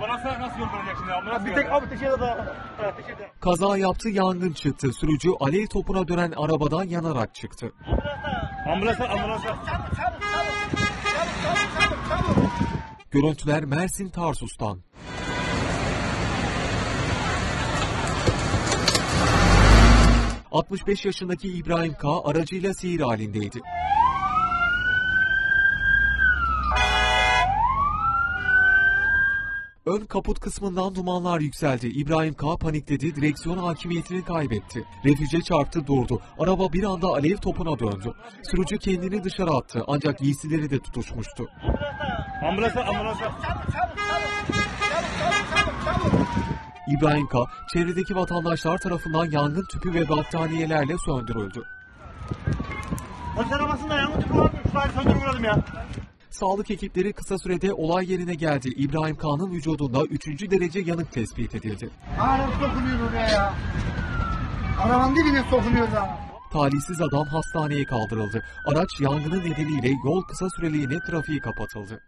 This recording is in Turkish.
Ambulansa nasıl gönderecek şimdi? Ambulans Bir tek abi ederim. Kaza yaptı yangın çıktı. Sürücü alev topuna dönen arabadan yanarak çıktı. Ambulansa, ambulansa. Görüntüler Mersin Tarsus'tan. ...65 yaşındaki İbrahim K. aracıyla seyir halindeydi. Ön kaput kısmından dumanlar yükseldi. İbrahim K. panikledi, direksiyon hakimiyetini kaybetti. Refüje çarptı durdu. Araba bir anda alev topuna döndü. Sürücü kendini dışarı attı ancak giysileri de tutuşmuştu. Ambulansa, ambulansa. İbrahim K. çevredeki vatandaşlar tarafından yangın tüpü ve battaniyelerle söndürüldü. Polis arabasında yangın tüpü vardı. Şurayı söndürmedim ya. Sağlık ekipleri kısa sürede olay yerine geldi. İbrahim K'nın vücudunda 3. derece yanık tespit edildi. Hala sokunuyor oraya ya. Arabanın dibine sokunuyor da. Talihsiz adam hastaneye kaldırıldı. Araç yangının nedeniyle yol kısa süreliğine trafiği kapatıldı.